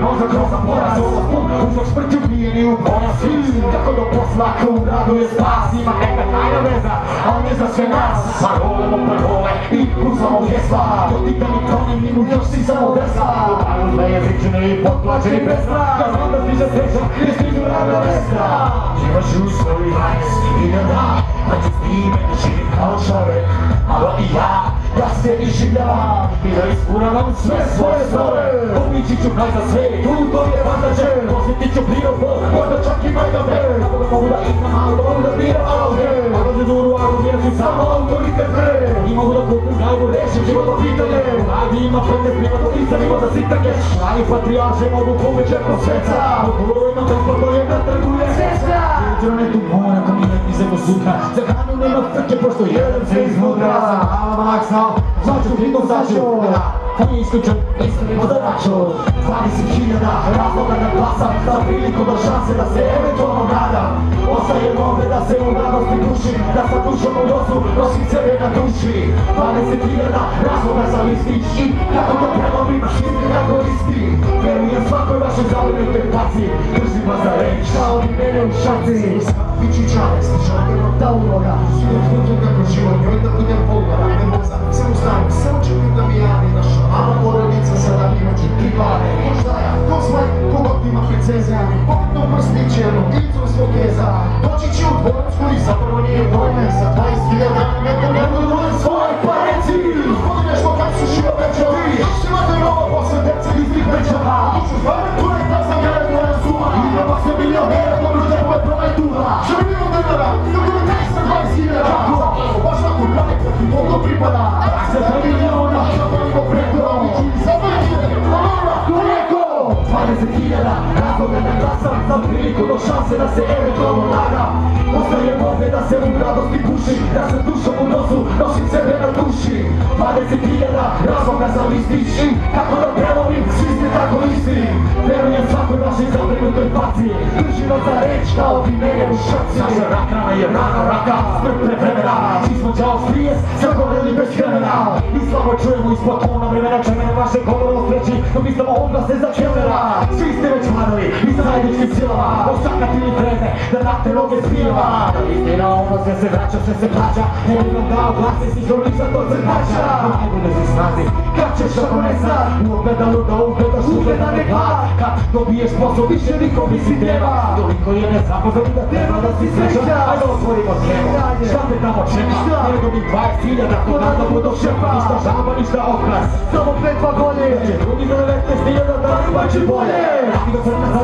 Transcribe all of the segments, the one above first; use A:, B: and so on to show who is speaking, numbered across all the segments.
A: Prognoza groza poraz Uzmok šprću bijeni u poraz Tako do posla ko u gradu je spas Ima neka tajna veza, ali ne za sve nas Parole mo parole i uzmamo pjesma Dotik da mi kronim njemu još si samo vesla Dobranim da jezični i potplaćeni pesma Ja znam da stiže sreća i stižu rada vesna Imaš u svoj hajs i na da Znači s time živim kao čovek, malo i ja ja se iživljavam I da ispuravam sve svoje snove. Obići ću kraj za sve, tu to je vandaže Posjetit ću Priopo, možda čak i Majdove Kako da mogu da imam, ali mogu da biram auge A proceduru, ako vjerujem samo autoritet pre I mogu da kupim galbu, rešim životno pitanje. Ajde ima pete privatno nisam imao za sitanje Ajde patrijaže mogu poveće po sveca U kulovima tempo to je da trguje. Sveska Večera ne tu mora, ako mi ne pizemo sutra nema frke, pošto jedan se iznutra Sam mala maksao, začu, pritom začu Kad je isključen, iskreno da raču 20.000 razloga da glasam Za priliku do šanse da se eventualno nadam Ostaje nove da se u radosti dušim Da sa dušom u dosu nosim sebe na duši. 20.000 razloga za listić I kako to prelomim, štim na koristi Verujem svakoj vašoj zabrinutoj paci Držim vas za reč, kao i mene u šaci
B: Biću čale, slušam jednog ta uloga. Svijet kutu kako život, njoj da budem volga Ne moza, sve ustavim, sve očekujem da mi javi Naša. Mala porodica sada imaće tri glave. Možda ja, ko svoj, kogod ima princeza Pokupno prstiće, jednom licom svog jeza. Doći će u dvorac koji zapravo nije dvojne Sa 20.000 neko ne budu svoj 20.000
A: razloga da glasam Za priliku do šanse da se eventualno nadam Ostaje ovdje da se u radosti pušim Da se dušom u nosu nosim sebe na duši. 20.000 razloga za listić I kako da prelomim, svi ste tako isti. Verujem svakoj vašoj zabrinutoj paci Držim vas za reč kao vi mene u šaci. Naša rak rana je rana raka, smrt prevremena Svi smo čao strijes, zagovorili bez kremena I slabo čujemo ispod tona vremena Čemene vaše govore mislimo odglase za kelnera Svi ste već vanili i zajedničkim silama Ošakatili vreme da na te noge spijeva Istina sve se vraća, sve se plaća. Ne bih nam dao glase, si za to Dok ne bude snazi, kad ćeš ako ne sad U ogledalu da ugledane glad Kad dobiješ posao, više niko misli nema. Toliko je nezapoznat da treba da si srećan. Ajde otvorimo temu, šta te tamo čeka? Ne dobim 20.000, to nadam budu šefa Ništa žalba, ništa okras, samo pet vagone Će drugi za 19.000 da bači bolje? Radigo crna, radigo crna,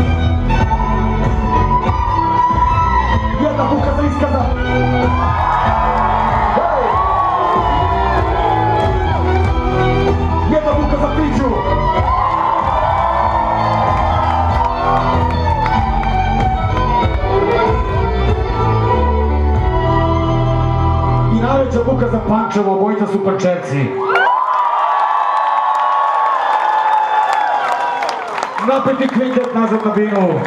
A: za Pančevo, obojica su Pančevci. Napeti kvintet nazad na binu.